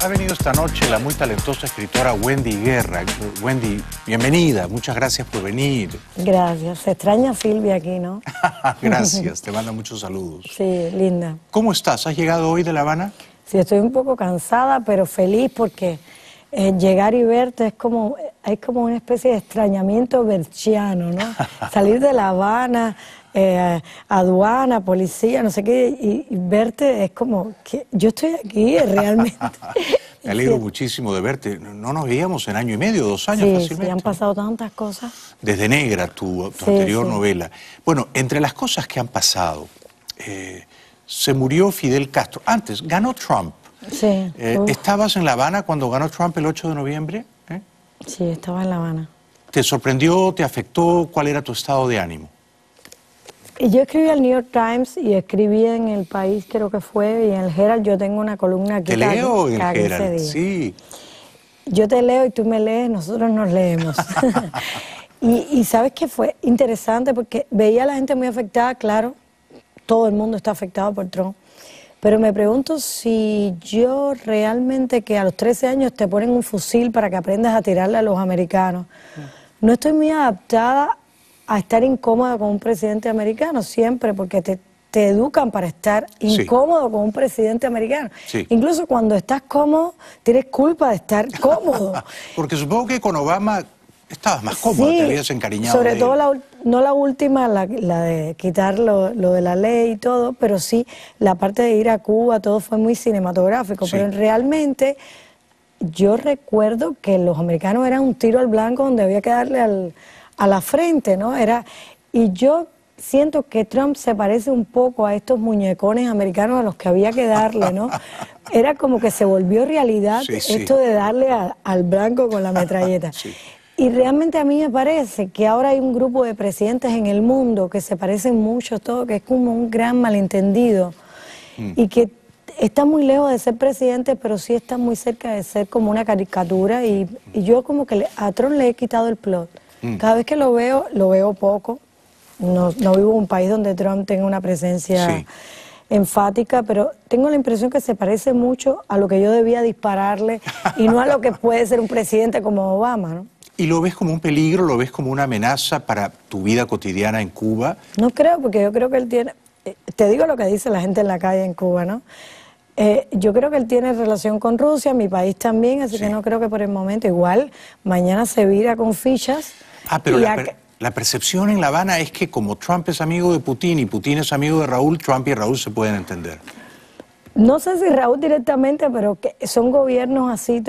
Ha venido esta noche la muy talentosa escritora Wendy Guerra. Wendy, bienvenida, muchas gracias por venir. Gracias. Se extraña Silvia aquí, ¿no? gracias, te manda muchos saludos. Sí, linda. ¿Cómo estás? ¿Has llegado hoy de La Habana? Sí, estoy un poco cansada, pero feliz porque eh, llegar y verte es como, hay como una especie de extrañamiento berchiano, ¿no? Salir de La Habana, eh, aduana, policía, no sé qué, y, verte es como que yo estoy aquí realmente. Me alegro muchísimo de verte. No nos veíamos en año y medio, dos años sí, fácilmente. Sí, han pasado tantas cosas. Desde Negra, tu, anterior novela. Bueno, entre las cosas que han pasado, eh, se murió Fidel Castro. Antes, ganó Trump. Sí. Eh, ¿Estabas en La Habana cuando ganó Trump el 8 de noviembre? Sí, estaba en La Habana. ¿Te sorprendió, te afectó? ¿Cuál era tu estado de ánimo? Yo escribí al New York Times y escribí en El País, creo que fue, y en el Herald yo tengo una columna aquí. ¿Te leo en el Herald? Sí. Yo te leo y tú me lees, nosotros nos leemos. y, sabes que fue interesante porque veía a la gente muy afectada, claro, todo el mundo está afectado por Trump. Pero me pregunto si yo realmente que a los 13 años te ponen un fusil para que aprendas a tirarle a los americanos. No estoy muy adaptada a estar incómoda con un presidente americano siempre, porque te, te educan para estar incómodo con un presidente americano. Incluso cuando estás cómodo, tienes culpa de estar cómodo. porque supongo que con Obama estabas más cómodo, te habías encariñado. Sobre todo, la, no la última, la, de quitar lo, de la ley y todo, pero sí la parte de ir a Cuba, todo fue muy cinematográfico. Pero realmente yo recuerdo que los americanos eran un tiro al blanco donde había que darle al a la frente, ¿no? Era, y yo siento que Trump se parece un poco a estos muñecones americanos a los que había que darle, ¿no? Era como que se volvió realidad esto de darle al blanco con la metralleta. Y realmente a mí me parece que ahora hay un grupo de presidentes en el mundo que se parecen mucho todo, que es como un gran malentendido mm. y que está muy lejos de ser presidente, pero sí está muy cerca de ser como una caricatura y, yo como que a Trump le he quitado el plot. Mm. Cada vez que lo veo, lo veo poco. No, no vivo en un país donde Trump tenga una presencia enfática, pero tengo la impresión que se parece mucho a lo que yo debía dispararle y no a lo que puede ser un presidente como Obama, ¿no? ¿Y lo ves como un peligro, lo ves como una amenaza para tu vida cotidiana en Cuba? No creo, porque yo creo que él tiene... Eh, te digo lo que dice la gente en la calle en Cuba, ¿no? Eh, yo creo que él tiene relación con Rusia, mi país también, así que no creo que por el momento. Igual, mañana se vira con fichas Ah, pero la, percepción en La Habana es que como Trump es amigo de Putin y Putin es amigo de Raúl, Trump y Raúl se pueden entender. No sé si Raúl directamente, pero que son gobiernos así.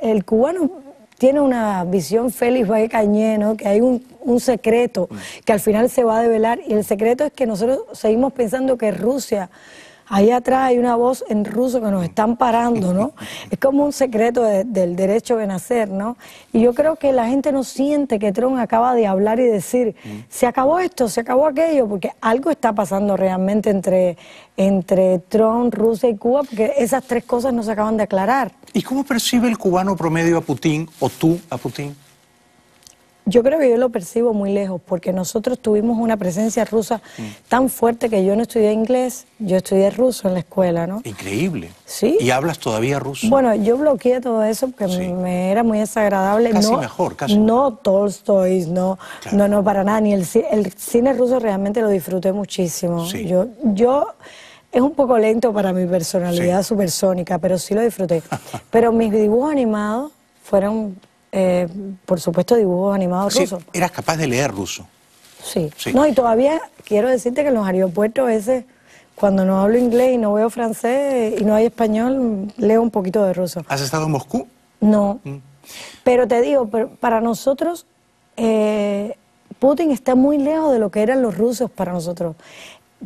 El cubano tiene una visión Félix Valle Cañeno, que hay un, un, secreto que al final se va a develar y el secreto es que nosotros seguimos pensando que Rusia ahí atrás hay una voz en ruso que nos están parando, ¿no? Es como un secreto del derecho de nacer, ¿no? Y yo creo que la gente no siente que Trump acaba de hablar y decir, se acabó esto, se acabó aquello, porque algo está pasando realmente entre, entre Trump, Rusia y Cuba, porque esas tres cosas no se acaban de aclarar. ¿Y cómo percibe el cubano promedio a Putin o tú a Putin? Yo creo que yo lo percibo muy lejos, porque nosotros tuvimos una presencia rusa mm. tan fuerte que yo no estudié inglés, yo estudié ruso en la escuela, ¿no? Increíble. Sí. ¿Y hablas todavía ruso? Bueno, yo bloqueé todo eso porque me era muy desagradable. Casi no, mejor, casi. No Tolstoy, no, no, no, para nada. Ni el, el cine ruso realmente lo disfruté muchísimo. Sí. Yo, yo es un poco lento para mi personalidad supersónica, pero sí lo disfruté. pero mis dibujos animados fueron eh, por supuesto, dibujos animados rusos. ¿Eras capaz de leer ruso? Sí. No, y todavía quiero decirte que en los aeropuertos ese, cuando no hablo inglés y no veo francés y no hay español, leo un poquito de ruso. ¿Has estado en Moscú? No. Mm. Pero te digo, para nosotros, eh, Putin está muy lejos de lo que eran los rusos para nosotros.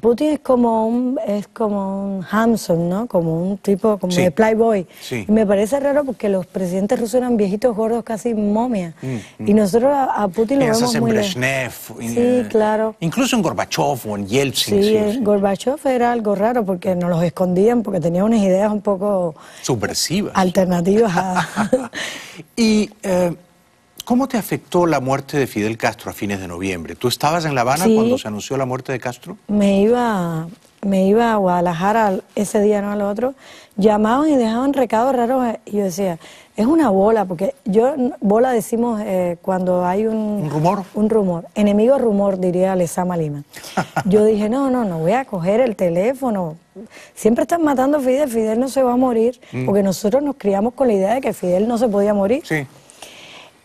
Putin es como un es como un Hamson, ¿no? Como un tipo como de playboy. Y me parece raro porque los presidentes rusos eran viejitos gordos, casi momias. Mm, mm. Y nosotros a, Putin lo vemos en muy Brezhnev. Sí, claro. Incluso en Gorbachev o en Yeltsin. Sí, en Gorbachev era algo raro porque nos los escondían porque tenía unas ideas un poco subversivas, alternativas. A... y eh, ¿Cómo te afectó la muerte de Fidel Castro a fines de noviembre? ¿Tú estabas en La Habana cuando se anunció la muerte de Castro? Me iba me iba a Guadalajara ese día, no al otro, llamaban y dejaban recados raros y yo decía, es una bola, porque yo, bola decimos eh, cuando hay un... ¿Un rumor? Un rumor. Enemigo rumor, diría Lezama Lima. yo dije, no, no, no voy a coger el teléfono. Siempre están matando a Fidel, Fidel no se va a morir, mm. porque nosotros nos criamos con la idea de que Fidel no se podía morir. Sí.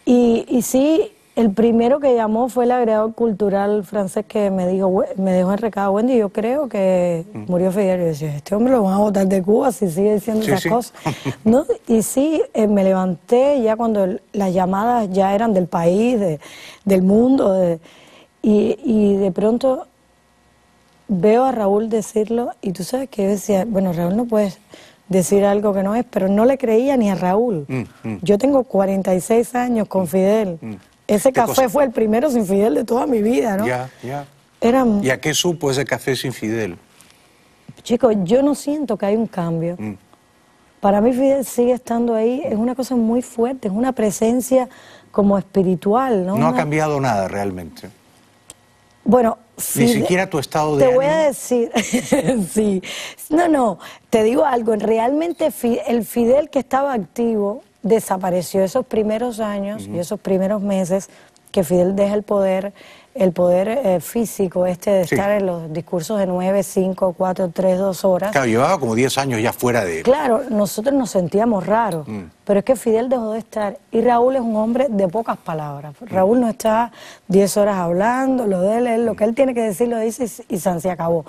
Y, y sí, el primero que llamó fue el agregado cultural francés que me dijo, me dejó el recado, Wendy, yo creo que mm. murió Fidel. Y yo decía, este hombre lo van a votar de Cuba si sigue diciendo esas cosas. ¿No? Y sí, eh, me levanté ya cuando las llamadas ya eran del país, del mundo, y, y de pronto veo a Raúl decirlo y tú sabes que yo decía, bueno, Raúl no puede decir algo que no es, pero no le creía ni a Raúl. Mm, mm. Yo tengo 46 años con Fidel. Ese café fue el primero sin Fidel de toda mi vida, ¿no? Ya, ya. Era... ¿Y a qué supo ese café sin Fidel? Chicos, yo no siento que hay un cambio. Mm. Para mí Fidel sigue estando ahí, es una cosa muy fuerte, es una presencia como espiritual, ¿no? No ha cambiado nada realmente. Bueno, ni siquiera tu estado de Te voy a decir, sí. No, no, te digo algo, realmente el Fidel que estaba activo desapareció esos primeros años y esos primeros meses que Fidel deja el poder, el poder eh, físico este de estar en los discursos de 9, 5, 4, 3, 2 horas. Claro, llevaba como 10 años ya fuera de... Claro, nosotros nos sentíamos raros, mm. pero es que Fidel dejó de estar y Raúl es un hombre de pocas palabras. Mm. Raúl no está 10 horas hablando, lo de él, lo que él tiene que decir lo dice y, y se acabó.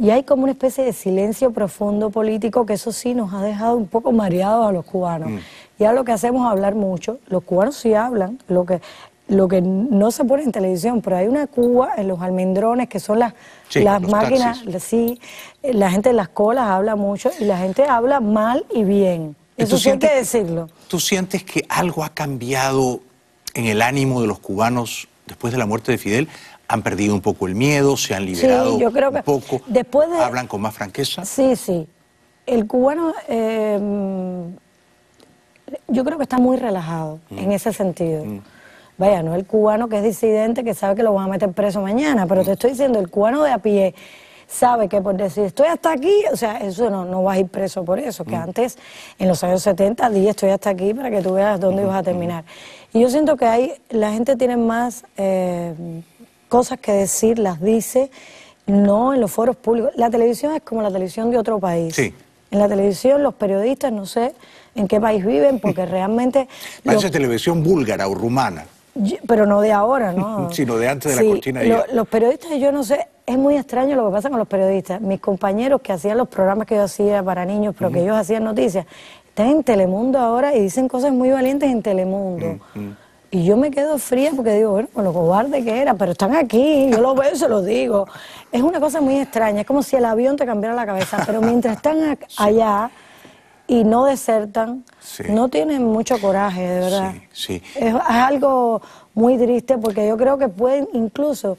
Y hay como una especie de silencio profundo político que eso sí nos ha dejado un poco mareados a los cubanos. Mm. Ya lo que hacemos es hablar mucho. Los cubanos sí hablan, lo que, lo que no se pone en televisión, pero hay una Cuba en los almendrones que son las, las máquinas, sí, la gente en las colas habla mucho y la gente habla mal y bien. Eso sí hay que decirlo. ¿Tú sientes que algo ha cambiado en el ánimo de los cubanos después de la muerte de Fidel? ¿Han perdido un poco el miedo? ¿Se han liberado yo creo que un poco? Después ¿Hablan con más franqueza? Sí, sí. El cubano... Eh, yo creo que está muy relajado mm. en ese sentido. Mm. Vaya, no el cubano que es disidente que sabe que lo van a meter preso mañana, pero te mm. estoy diciendo, el cubano de a pie sabe que por decir estoy hasta aquí, o sea, eso no, no vas a ir preso por eso, que antes, en los años 70, di estoy hasta aquí para que tú veas dónde ibas a terminar. Y yo siento que hay, la gente tiene más eh, cosas que decir, las dice, no en los foros públicos. La televisión es como la televisión de otro país. Sí. En la televisión los periodistas, no sé en qué país viven, porque realmente... Parece televisión búlgara o rumana. Pero no de ahora, ¿no? Sino de antes de la cortina Los periodistas, yo no sé, es muy extraño lo que pasa con los periodistas. Mis compañeros que hacían los programas que yo hacía para niños, pero que ellos hacían noticias, están en Telemundo ahora y dicen cosas muy valientes en Telemundo. Y yo me quedo fría porque digo, bueno, con lo cobarde que era, pero están aquí, yo lo veo y se lo digo. Es una cosa muy extraña, es como si el avión te cambiara la cabeza, pero mientras están allá y no desertan, no tienen mucho coraje, de verdad. Sí, Es, algo muy triste porque yo creo que pueden incluso,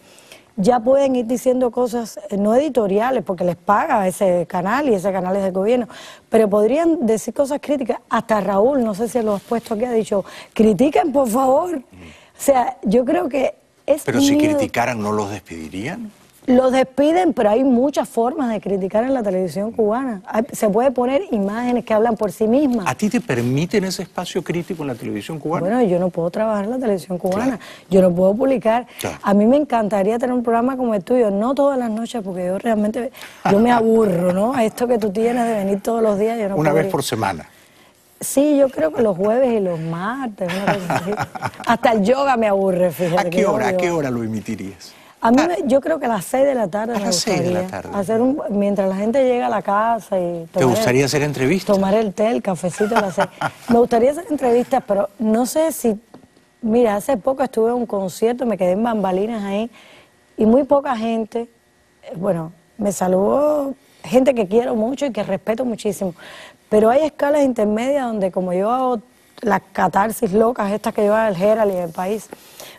ya pueden ir diciendo cosas eh, no editoriales porque les paga ese canal y ese canal es del gobierno, pero podrían decir cosas críticas. Hasta Raúl, no sé si lo has puesto aquí, ha dicho, critiquen por favor. O sea, yo creo que es... Pero si criticaran, ¿no los despedirían? Los despiden, pero hay muchas formas de criticar en la televisión cubana. Se puede poner imágenes que hablan por sí mismas. ¿A ti te permiten ese espacio crítico en la televisión cubana? Bueno, yo no puedo trabajar en la televisión cubana, yo no puedo publicar. A mí me encantaría tener un programa como el tuyo, no todas las noches, porque yo realmente, yo me aburro, ¿no? A esto que tú tienes de venir todos los días, yo no Una vez por semana. Sí, yo creo que los jueves y los martes, Hasta el yoga me aburre, fíjate. ¿A qué hora, ¿a qué hora lo emitirías? A mí, ah. yo creo que a las 6 de la tarde me gustaría. Hacer un, mientras la gente llega a la casa y. ¿Te gustaría hacer entrevistas? Tomar el té, el cafecito a las 6. me gustaría hacer entrevistas, pero no sé si. Mira, hace poco estuve en un concierto, me quedé en bambalinas ahí y muy poca gente. Eh, bueno, me saludó gente que quiero mucho y que respeto muchísimo. Pero hay escalas intermedias donde, como yo hago las catarsis locas, estas que lleva el Herald y el país,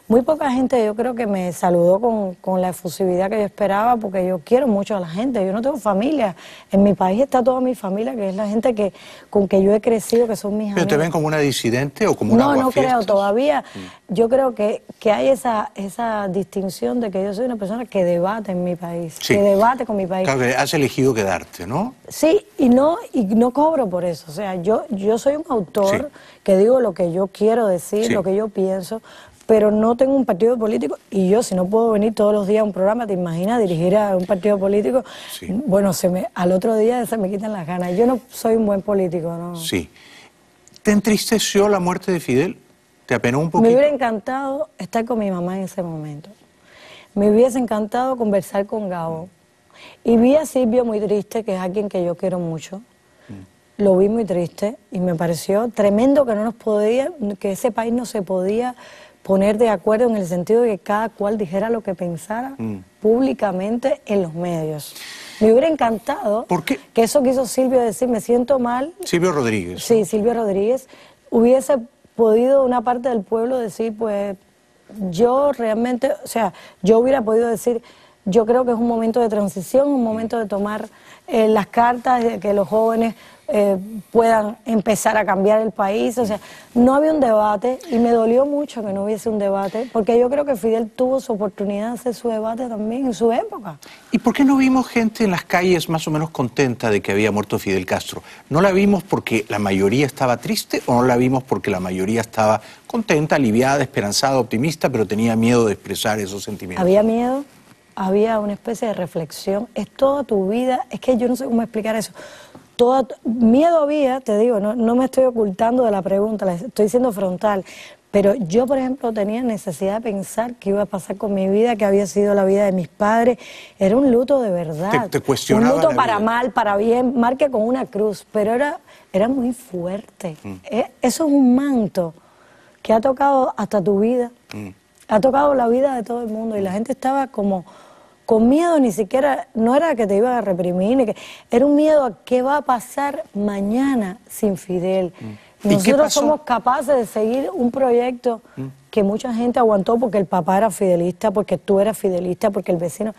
muy poca gente yo creo que me saludó con, con, la efusividad que yo esperaba, porque yo quiero mucho a la gente, yo no tengo familia, en mi país está toda mi familia, que es la gente que con que yo he crecido, que son mis amigos. ¿Pero te ven como una disidente o como una No, no creo, todavía mm. yo creo que, que hay esa, esa distinción de que yo soy una persona que debate en mi país, que debate con mi país. Claro, que has elegido quedarte, ¿no? Sí, y no, y no cobro por eso, o sea, yo, yo soy un autor que digo lo que yo quiero decir, lo que yo pienso, pero no tengo un partido político y yo si no puedo venir todos los días a un programa, ¿te imaginas dirigir a un partido político? Bueno, se me, al otro día se me quitan las ganas. Yo no soy un buen político, ¿no? Sí. ¿Te entristeció la muerte de Fidel? ¿Te apenó un poquito? Me hubiera encantado estar con mi mamá en ese momento. Me hubiese encantado conversar con Gabo. Y vi a Silvio muy triste, que es alguien que yo quiero mucho. Mm. Lo vi muy triste y me pareció tremendo que no nos podía, que ese país no se podía poner de acuerdo en el sentido de que cada cual dijera lo que pensara mm. públicamente en los medios. Me hubiera encantado que eso quiso Silvio decir, me siento mal. Silvio Rodríguez. Sí, Silvio Rodríguez. Hubiese podido una parte del pueblo decir, pues yo realmente, o sea, yo hubiera podido decir, yo creo que es un momento de transición, un momento de tomar eh, las cartas, de que los jóvenes eh, puedan empezar a cambiar el país. O sea, no había un debate y me dolió mucho que no hubiese un debate, porque yo creo que Fidel tuvo su oportunidad de hacer su debate también en su época. ¿Y por qué no vimos gente en las calles más o menos contenta de que había muerto Fidel Castro? ¿No la vimos porque la mayoría estaba triste o no la vimos porque la mayoría estaba contenta, aliviada, esperanzada, optimista, pero tenía miedo de expresar esos sentimientos? Había miedo, había una especie de reflexión. Es toda tu vida, es que yo no sé cómo explicar eso miedo había, te digo, no, me estoy ocultando de la pregunta, la estoy siendo frontal, pero yo, por ejemplo, tenía necesidad de pensar qué iba a pasar con mi vida, que había sido la vida de mis padres. Era un luto de verdad. Te, un luto para mal, para bien, marque con una cruz, pero era, era muy fuerte. Mm. E, eso es un manto que ha tocado hasta tu vida, mm. ha tocado la vida de todo el mundo y la gente estaba como con miedo ni siquiera, no era que te iban a reprimir, ni que, era un miedo a qué va a pasar mañana sin Fidel. Mm. Nosotros somos capaces de seguir un proyecto mm. que mucha gente aguantó porque el papá era fidelista, porque tú eras fidelista, porque el vecino...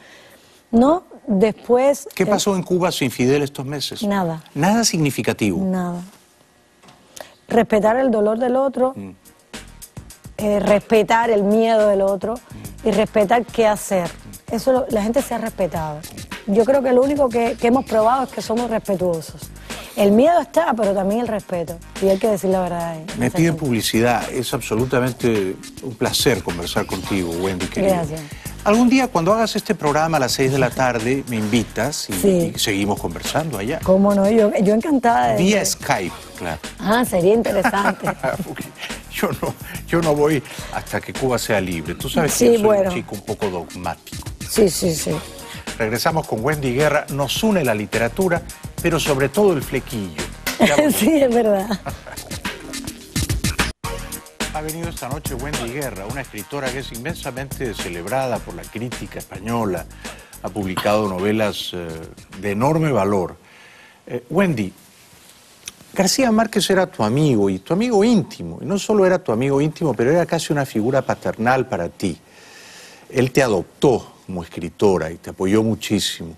No, después... ¿Qué pasó en Cuba sin Fidel estos meses? Nada. Nada significativo. Nada. Respetar el dolor del otro, mm. eh, respetar el miedo del otro y respetar qué hacer. Eso la gente se ha respetado. Yo creo que lo único que, hemos probado es que somos respetuosos. El miedo está, pero también el respeto. Y hay que decir la verdad. Me piden publicidad. Es absolutamente un placer conversar contigo, Wendy, querida. Gracias. Algún día, cuando hagas este programa a las 6 de la tarde, me invitas y, seguimos conversando allá. ¿Cómo no? Yo, yo encantada de... Vía Skype, claro. Ah, sería interesante. yo, no, yo no voy hasta que Cuba sea libre. Tú sabes que yo soy un chico un poco dogmático. Sí, sí, sí. Regresamos con Wendy Guerra. Nos une la literatura, pero sobre todo el flequillo. sí, es verdad. Ha venido esta noche Wendy Guerra, una escritora que es inmensamente celebrada por la crítica española. Ha publicado novelas eh, de enorme valor. Eh, Wendy, García Márquez era tu amigo y tu amigo íntimo. Y no solo era tu amigo íntimo, pero era casi una figura paternal para ti. Él te adoptó como escritora y te apoyó muchísimo.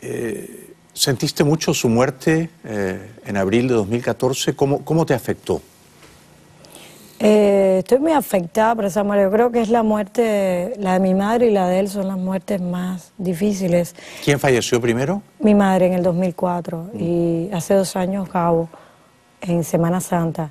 Eh, ¿Sentiste mucho su muerte eh, en abril de 2014? ¿Cómo, cómo te afectó? Eh, estoy muy afectada por esa muerte. Yo creo que es la muerte, la de mi madre y la de él son las muertes más difíciles. ¿Quién falleció primero? Mi madre en el 2004 y hace dos años Gabo, en Semana Santa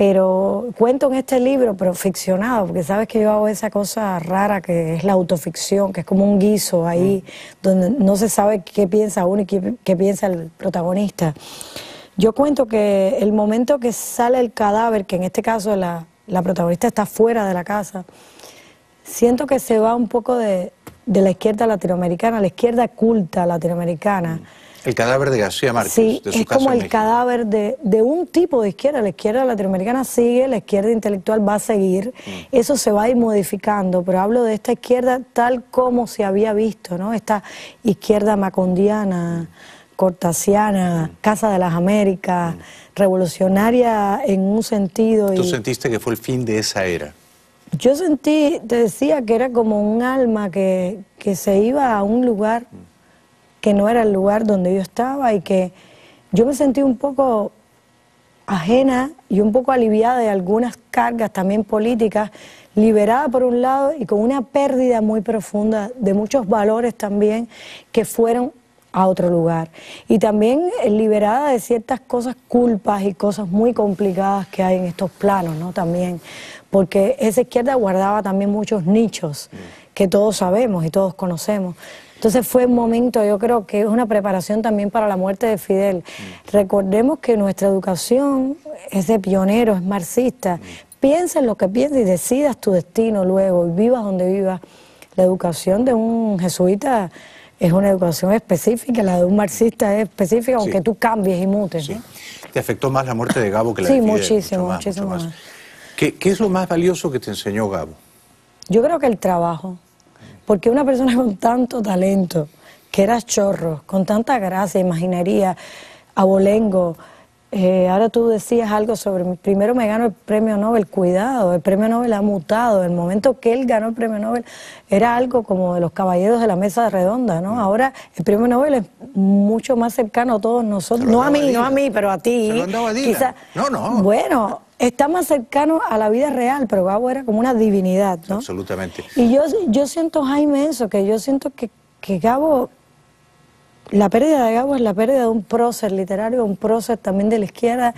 pero cuento en este libro, pero ficcionado, porque sabes que yo hago esa cosa rara que es la autoficción, que es como un guiso ahí, mm. donde no se sabe qué piensa uno y qué, piensa el protagonista. Yo cuento que el momento que sale el cadáver, que en este caso la, protagonista está fuera de la casa, siento que se va un poco de, de la izquierda latinoamericana, la izquierda culta latinoamericana. Mm. El cadáver de García Márquez. Sí, es como el cadáver de, un tipo de izquierda. La izquierda latinoamericana sigue, la izquierda intelectual va a seguir. Mm. Eso se va a ir modificando, pero hablo de esta izquierda tal como se había visto, ¿no? Esta izquierda macondiana, cortasiana, mm. Casa de las Américas, mm. revolucionaria en un sentido. ¿Tú sentiste que fue el fin de esa era? Yo sentí, te decía que era como un alma que, que se iba a un lugar que no era el lugar donde yo estaba y que yo me sentí un poco ajena y un poco aliviada de algunas cargas también políticas, liberada por un lado y con una pérdida muy profunda de muchos valores también que fueron a otro lugar. Y también liberada de ciertas cosas, culpas y cosas muy complicadas que hay en estos planos, ¿no? También, porque esa izquierda guardaba también muchos nichos que todos sabemos y todos conocemos. Entonces fue un momento, yo creo que es una preparación también para la muerte de Fidel. Recordemos que nuestra educación es de pionero, es marxista. Piensa en lo que piensas y decidas tu destino luego, y vivas donde vivas. La educación de un jesuita es una educación específica, la de un marxista es específica, aunque tú cambies y mutes. ¿Te afectó más la muerte de Gabo que la de Fidel? Sí, muchísimo, muchísimo más. ¿Qué, ¿Qué es lo más valioso que te enseñó Gabo? Yo creo que el trabajo. Porque una persona con tanto talento, que era chorro, con tanta gracia, imaginería, abolengo, eh, ahora tú decías algo sobre, primero me ganó el premio Nobel, cuidado, el premio Nobel ha mutado, el momento que él ganó el premio Nobel era algo como de los caballeros de la mesa redonda, ¿no? Mm. Ahora el premio Nobel es mucho más cercano a todos nosotros, no a mí, no a mí, pero a ti. Quizá, no, no. Bueno, está más cercano a la vida real, pero Gabo era como una divinidad, ¿no? Absolutamente. Y yo, yo siento, Jaime, eso, que yo siento que, que Gabo, la pérdida de Gabo es la pérdida de un prócer literario, un prócer también de la izquierda,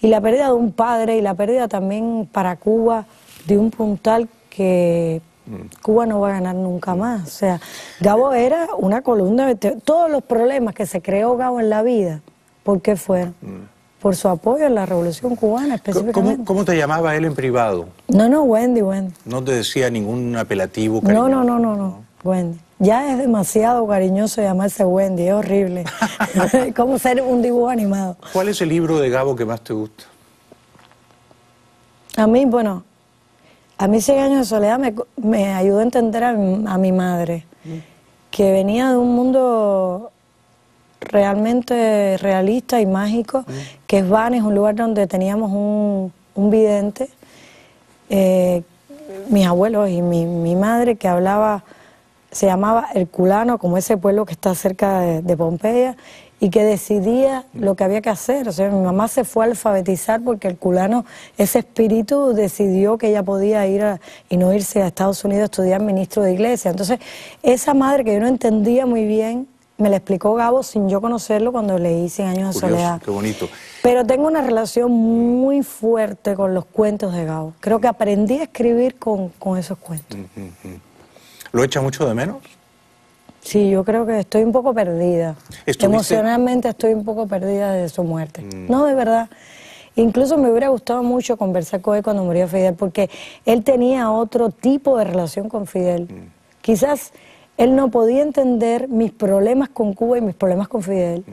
y la pérdida de un padre, y la pérdida también para Cuba de un puntal que Cuba no va a ganar nunca más. O sea, Gabo era una columna de... Todos los problemas que se creó Gabo en la vida, ¿por qué fueron? Por su apoyo en la Revolución Cubana específicamente. ¿Cómo, te llamaba él en privado? No, no, Wendy, Wendy. ¿No te decía ningún apelativo cariñoso? No, no, no, no, Wendy. Ya es demasiado cariñoso llamarse Wendy, es horrible. como ser un dibujo animado. ¿Cuál es el libro de Gabo que más te gusta? A mí, bueno, a mí Cien años de soledad me, ayudó a entender a mi madre, mm. que venía de un mundo realmente realista y mágico, que es Van, es un lugar donde teníamos un, un vidente, eh, mis abuelos y mi, madre que hablaba, se llamaba Herculano, como ese pueblo que está cerca de, Pompeya, y que decidía lo que había que hacer. O sea, mi mamá se fue a alfabetizar porque Herculano, ese espíritu, decidió que ella podía ir y no irse a Estados Unidos a estudiar ministro de iglesia. Entonces, esa madre que yo no entendía muy bien, me la explicó Gabo sin yo conocerlo cuando leí Cien años de soledad. Qué bonito. Pero tengo una relación muy fuerte con los cuentos de Gabo. Creo que aprendí a escribir con, esos cuentos. ¿Lo echa mucho de menos? Sí, yo creo que estoy un poco perdida. Emocionalmente estoy un poco perdida de su muerte. Mm. No, de verdad. Incluso me hubiera gustado mucho conversar con él cuando murió Fidel, porque él tenía otro tipo de relación con Fidel. Mm. Quizás él no podía entender mis problemas con Cuba y mis problemas con Fidel.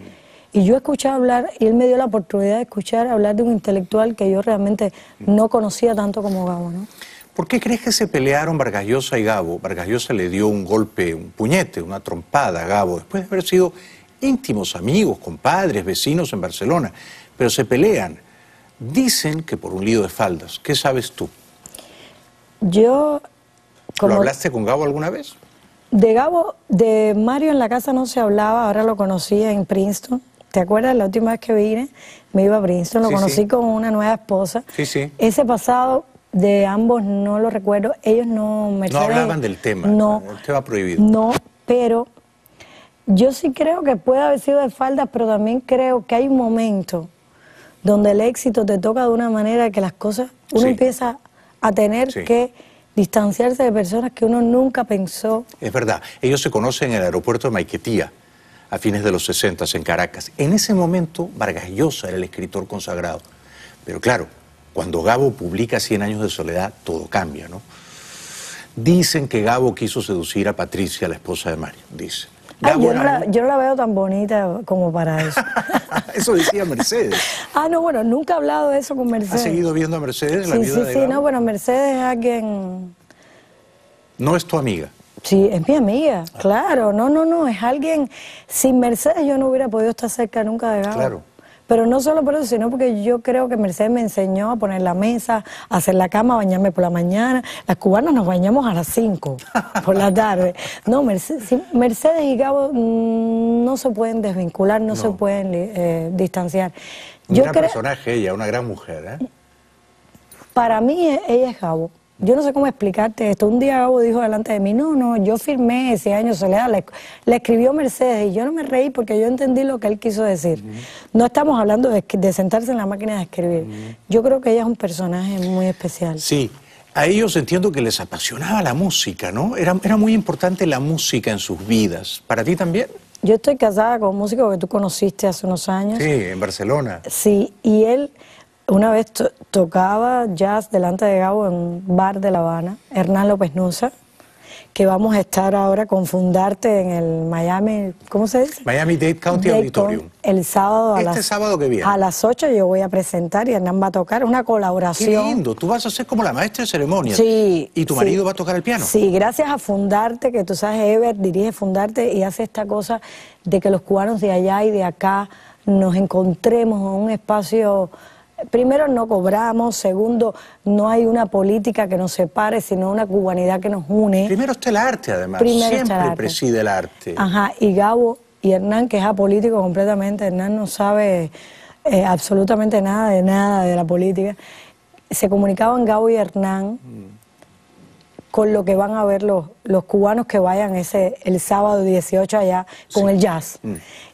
Y yo escuchaba hablar, y él me dio la oportunidad de escuchar hablar de un intelectual que yo realmente no conocía tanto como Gabo. ¿no? ¿Por qué crees que se pelearon Vargas Llosa y Gabo? Vargas Llosa le dio un golpe, un puñete, una trompada a Gabo, después de haber sido íntimos amigos, compadres, vecinos en Barcelona, pero se pelean. Dicen que por un lío de faldas. ¿Qué sabes tú? Yo... ¿Lo hablaste con Gabo alguna vez? De Gabo, de Mario en la casa no se hablaba, ahora lo conocí en Princeton. ¿Te acuerdas la última vez que vine? Me iba a Princeton, lo conocí con una nueva esposa. Sí, sí. Ese pasado de ambos no lo recuerdo. Ellos no... no hablaban del tema, no, el tema prohibido. No, pero yo sí creo que puede haber sido de falda, pero también creo que hay un momento donde el éxito te toca de una manera que las cosas, uno empieza a tener que distanciarse de personas que uno nunca pensó. Es verdad, ellos se conocen en el aeropuerto de Maiquetía a fines de los 60 en Caracas. En ese momento Vargas Llosa era el escritor consagrado. Pero claro, cuando Gabo publica Cien años de soledad, todo cambia, ¿no? Dicen que Gabo quiso seducir a Patricia, la esposa de Mario, dice. yo, no la, yo, no la, veo tan bonita como para eso. eso decía Mercedes. ah, no, bueno, nunca he hablado de eso con Mercedes. ¿Has seguido viendo a Mercedes la sí, sí, Sí, no, bueno, Mercedes es alguien... ¿No es tu amiga? Sí, es mi amiga, claro. No, no, no, es alguien... Sin Mercedes yo no hubiera podido estar cerca nunca de Gabo. Claro. Pero no solo por eso, sino porque yo creo que Mercedes me enseñó a poner la mesa, a hacer la cama, a bañarme por la mañana. Las cubanas nos bañamos a las 5 por la tarde. No, Mercedes, Mercedes y Gabo mm, no se pueden desvincular, no, se pueden eh, distanciar. Un gran personaje ella, una gran mujer, ¿eh? Para mí ella es Gabo. Yo no sé cómo explicarte esto. Un día Gabo dijo delante de mí, no, no, yo firmé ese año Soledad, le, le escribió Mercedes y yo no me reí porque yo entendí lo que él quiso decir. No estamos hablando de, sentarse en la máquina de escribir. Yo creo que ella es un personaje muy especial. Sí, a ellos entiendo que les apasionaba la música, ¿no? Era, era muy importante la música en sus vidas. ¿Para ti también? Yo estoy casada con un músico que tú conociste hace unos años. Sí, en Barcelona. Sí, y él una vez tocaba jazz delante de Gabo en un bar de La Habana, Hernán López Nusa, que vamos a estar ahora con Fundarte en el Miami, ¿cómo se dice? Miami Dade County Auditorium. El sábado a este las, sábado que viene. A las 8 yo voy a presentar y Hernán va a tocar una colaboración. Qué lindo, tú vas a ser como la maestra de ceremonias. Sí. ¿Y tu marido va a tocar el piano? Sí, gracias a Fundarte, que tú sabes, Ever dirige Fundarte y hace esta cosa de que los cubanos de allá y de acá nos encontremos en un espacio primero no cobramos, segundo no hay una política que nos separe, sino una cubanidad que nos une. Primero está el arte, además. Siempre preside el arte. Ajá, y Gabo y Hernán, que es apolítico completamente, Hernán no sabe eh, absolutamente nada de nada de la política. Se comunicaban Gabo y Hernán con lo que van a ver los, los cubanos que vayan ese el sábado 18 allá con el jazz. Mm.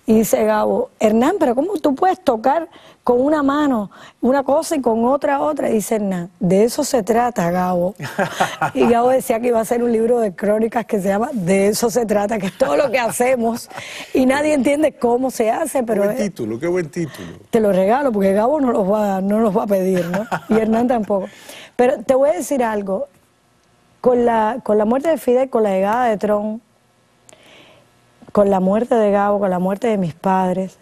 Y dice Gabo, Hernán, pero ¿cómo tú puedes tocar con una mano una cosa y con otra otra? Y dice Hernán, de eso se trata, Gabo. y Gabo decía que iba a hacer un libro de crónicas que se llama De eso se trata, que es todo lo que hacemos y nadie entiende cómo se hace. Pero qué buen título, qué buen título. Te lo regalo porque Gabo no los va, no los va a pedir, ¿no? Y Hernán tampoco. Pero te voy a decir algo, con la, con la muerte de Fidel, con la llegada de Tron, con la muerte de Gabo, con la muerte de mis padres,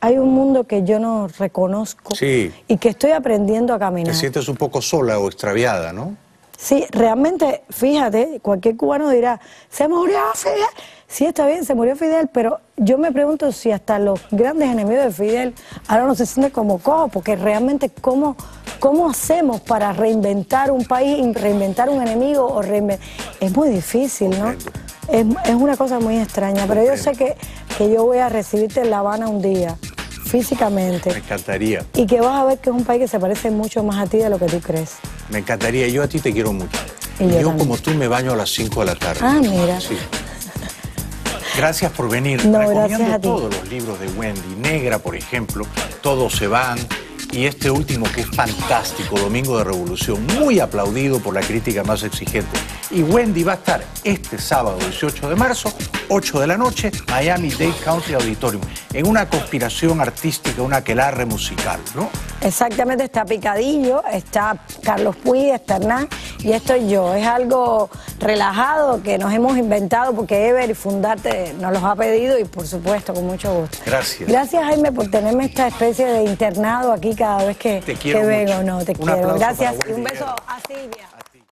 hay un mundo que yo no reconozco y que estoy aprendiendo a caminar. Te sientes un poco sola o extraviada, ¿no? Sí, realmente, fíjate, cualquier cubano dirá, se murió Fidel. Sí, está bien, se murió Fidel, pero yo me pregunto si hasta los grandes enemigos de Fidel ahora no se sienten como cojos, porque realmente cómo, cómo hacemos para reinventar un país, reinventar un enemigo o Es muy difícil, ¿no? Es, es, una cosa muy extraña, pero yo sé que, que yo voy a recibirte en La Habana un día, físicamente. Me encantaría. Y que vas a ver que es un país que se parece mucho más a ti de lo que tú crees. Me encantaría, yo a ti te quiero mucho. Y yo, como tú me baño a las 5 de la tarde. Ah, mira. Sí. Gracias por venir. No, Recomiendo todos los libros de Wendy. Negra, por ejemplo, Todos se van y este último que es fantástico, Domingo de Revolución, muy aplaudido por la crítica más exigente. Y Wendy va a estar este sábado 18 de marzo, 8 de la noche, Miami Dade County Auditorium, en una conspiración artística, una aquelarre musical, ¿no? Exactamente, está Picadillo, está Carlos Puy, está Hernán y estoy yo. Es algo relajado que nos hemos inventado porque Ever y Fundarte nos los ha pedido y por supuesto con mucho gusto. Gracias. Gracias Jaime por tenerme esta especie de internado aquí cada vez que, te quiero vengo. No, te quiero. Gracias y un beso a Silvia.